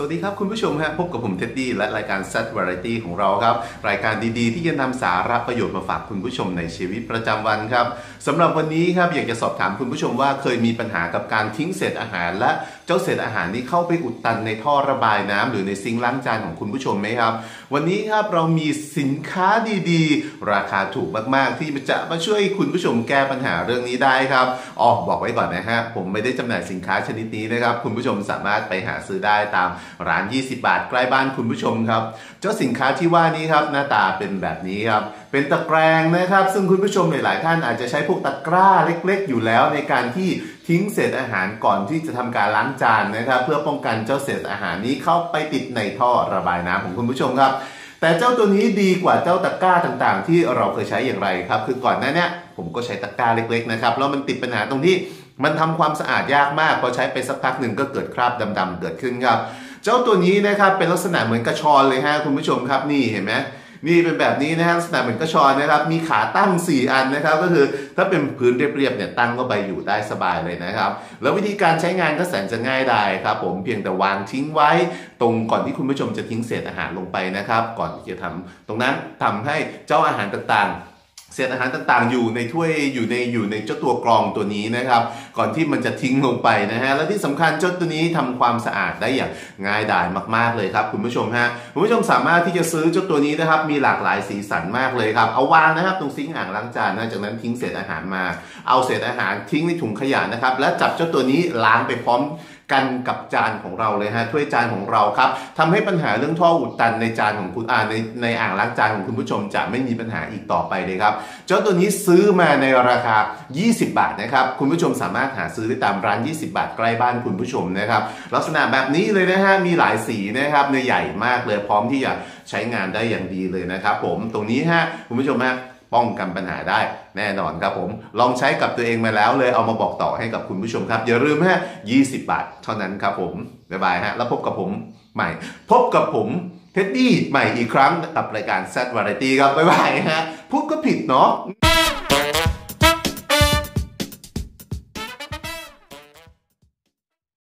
สวัสดีครับ คุณผู้ชมฮะพบกับผมเท็ดดี้และรายการ Set Variety ของเราครับ รายการดีๆ ที่จะนำสาระประโยชน์มาฝากคุณผู้ชมในชีวิตประจำวันครับสำหรับวันนี้ครับอยากจะสอบถามคุณผู้ชมว่าเคยมีปัญหากับการทิ้งเศษอาหาร และเจ้าเศษอาหารนี้เข้าไปอุดตันในท่อระบายน้ำหรือในซิงค์ล้างจานของคุณผู้ชมไหมครับ วันนี้ครับเรามีสินค้าดีๆ ราคาถูกมากๆ ที่จะมาช่วยคุณผู้ชมแก้ปัญหาเรื่องนี้ได้ครับอ๋อบอกไว้ก่อนนะฮะผมไม่ได้จำหน่ายสินค้าชนิดนี้นะครับคุณผู้ชมสามารถไปหาซื้อได้ตามร้าน 20 บาทใกล้บ้านคุณผู้ชมครับ เจ้าสินค้าที่ว่านี้ครับหน้าตาเป็นแบบนี้ครับ เป็นตะแกรงนะครับ ซึ่งคุณผู้ชมหลาย ๆ ท่านอาจจะใช้พวกตะกร้าเล็ก ๆ อยู่แล้วในการที่ทิ้งเศษอาหารก่อนที่จะทำการล้างจานนะครับ เพื่อป้องกันเจ้าเศษอาหารนี้เข้าไปติดในท่อระบายน้ำของคุณผู้ชมครับ แต่เจ้าตัวนี้ดีกว่าเจ้าตะกร้าต่างๆ ที่เราเคยใช้อย่างไรครับ คือก่อนหน้านี้ผมก็ใช้ตะกร้าเล็ก ๆ นะครับแล้วมันติดปัญหาตรงที่มันทำความสะอาดยากมากพอใช้ไปสักพักหนึ่งก็เกิดคราบดำๆเกิดขึ้นครับ จ้าตัวนี้นะครับเป็นลักษณะเหมือนกระชอนเลยฮะคุณผู้ชมครับนี่เห็นไหมนี่เป็นแบบนี้นะฮะลักษณะเหมือนกระชอนนะครับ มีขาตั้ง 4 อันนะครับ ก็คือถ้าเป็นพื้นเรียบๆเนี่ยตั้งก็ไปอยู่ได้สบายเลยนะครับ แล้ววิธีการใช้งานก็แสนจะง่ายได้ครับ ผมเพียงแต่วางทิ้งไว้ ตรงก่อนที่คุณผู้ชมจะทิ้งเศษอาหารลงไปนะครับ ก่อนที่จะทำตรงนั้นทำให้เจ้าอาหารต่างๆ เศษอาหารต่างๆ อยู่ในถ้วยอยู่ในอยู่ในเจ้าตัวกรองตัวนี้นะครับ ก่อนที่มันจะทิ้งลงไปนะฮะและที่สำคัญเจ้าตัวนี้ทำความสะอาดได้อย่างง่ายดายมากๆเลยครับ คุณผู้ชมฮะคุณผู้ชมสามารถที่จะซื้อเจ้าตัวนี้นะครับ มีหลากหลายสีสันมากเลยครับเอาวางนะครับตรงซิงค์อ่างล้างจานนะจากนั้นทิ้งเศษอาหารมา เอาเศษอาหารทิ้งในถุงขยะนะครับ และจับเจ้าตัวนี้ล้างไปพร้อม กันกับจานของเราเลยฮะถ้วยจานของเราครับทำให้ปัญหาเรื่องท่ออุดตันในจานของคุณอ่าในในอ่างล้างจานของคุณผู้ชมจะไม่มีปัญหาอีกต่อไปเลยครับ เจ้าตัวนี้ซื้อมาในราคา 20 บาทนะครับ คุณผู้ชมสามารถหาซื้อได้ตามร้าน 20 บาทใกล้บ้านคุณผู้ชมนะครับ ลักษณะแบบนี้เลยนะฮะมีหลายสีนะครับในใหญ่มากเลยพร้อมที่จะใช้งานได้อย่างดีเลยนะครับ ผมตรงนี้ฮะคุณผู้ชมฮะ ป้องกันปัญหาได้แน่นอนครับผม ลองใช้กับตัวเองมาแล้วเลยเอามาบอกต่อให้กับคุณผู้ชมครับ อย่าลืมฮะ20 บาทเท่านั้นครับผม บ๊ายบายฮะ แล้วพบกับผมใหม่ พบกับผมเท็ดดี้ใหม่อีกครั้งกับรายการ Set Variety ครับ บ๊ายบายฮะพูดก็ผิดเนาะ